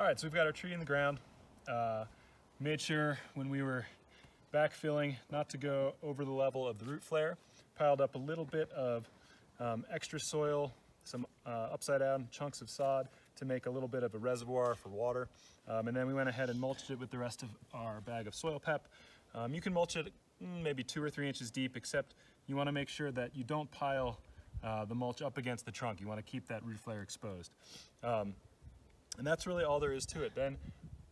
All right, so we've got our tree in the ground. Uh, made sure when we were backfilling not to go over the level of the root flare. Piled up a little bit of um, extra soil, some uh, upside down chunks of sod to make a little bit of a reservoir for water. Um, and then we went ahead and mulched it with the rest of our bag of soil pep. Um, you can mulch it mm, maybe two or three inches deep, except you wanna make sure that you don't pile uh, the mulch up against the trunk. You wanna keep that root flare exposed. Um, and that's really all there is to it. Then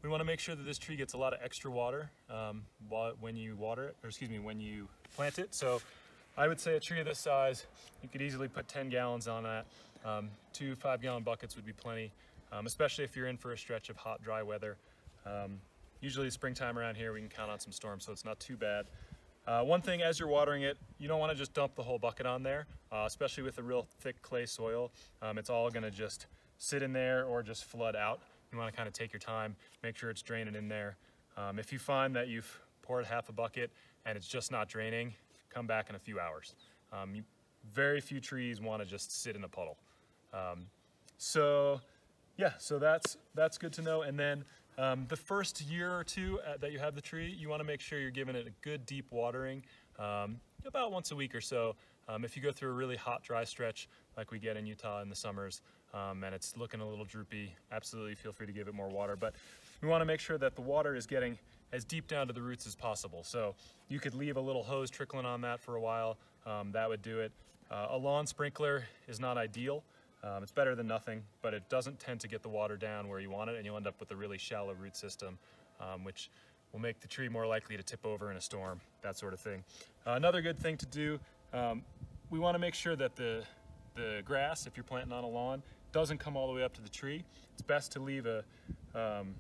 we want to make sure that this tree gets a lot of extra water um, when you water it, or excuse me, when you plant it. So I would say a tree of this size, you could easily put 10 gallons on that. Um, two five gallon buckets would be plenty, um, especially if you're in for a stretch of hot, dry weather. Um, usually springtime around here, we can count on some storms, so it's not too bad. Uh, one thing as you're watering it, you don't want to just dump the whole bucket on there, uh, especially with a real thick clay soil. Um, it's all going to just sit in there or just flood out. You want to kind of take your time, make sure it's draining in there. Um, if you find that you've poured half a bucket and it's just not draining, come back in a few hours. Um, you, very few trees want to just sit in a puddle. Um, so yeah, so that's, that's good to know. And then um, the first year or two uh, that you have the tree, you want to make sure you're giving it a good deep watering um, about once a week or so. Um, if you go through a really hot, dry stretch like we get in Utah in the summers, um, and it's looking a little droopy, absolutely feel free to give it more water. But we want to make sure that the water is getting as deep down to the roots as possible. So you could leave a little hose trickling on that for a while. Um, that would do it. Uh, a lawn sprinkler is not ideal. Um, it's better than nothing, but it doesn't tend to get the water down where you want it, and you'll end up with a really shallow root system, um, which will make the tree more likely to tip over in a storm, that sort of thing. Uh, another good thing to do, um, we want to make sure that the, the grass, if you're planting on a lawn, doesn't come all the way up to the tree. It's best to leave a, um,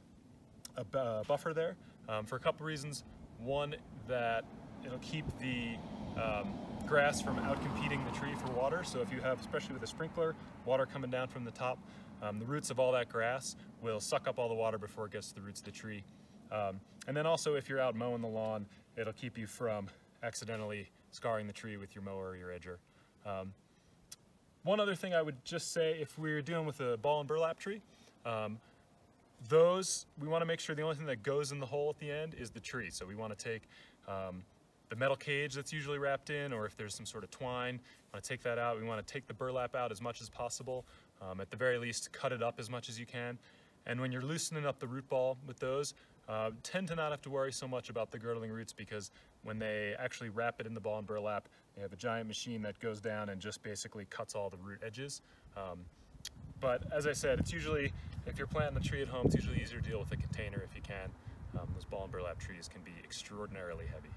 a, a buffer there um, for a couple reasons. One, that it'll keep the um, grass from outcompeting the tree for water. So if you have, especially with a sprinkler, water coming down from the top, um, the roots of all that grass will suck up all the water before it gets to the roots of the tree. Um, and then also if you're out mowing the lawn, it'll keep you from accidentally scarring the tree with your mower or your edger. Um, one other thing I would just say, if we're dealing with a ball and burlap tree, um, those, we want to make sure the only thing that goes in the hole at the end is the tree. So we want to take um, the metal cage that's usually wrapped in, or if there's some sort of twine, want to take that out. We want to take the burlap out as much as possible. Um, at the very least, cut it up as much as you can. And when you're loosening up the root ball with those, uh, tend to not have to worry so much about the girdling roots because when they actually wrap it in the ball and burlap, they have a giant machine that goes down and just basically cuts all the root edges. Um, but as I said, it's usually, if you're planting a tree at home, it's usually easier to deal with a container if you can. Um, those ball and burlap trees can be extraordinarily heavy.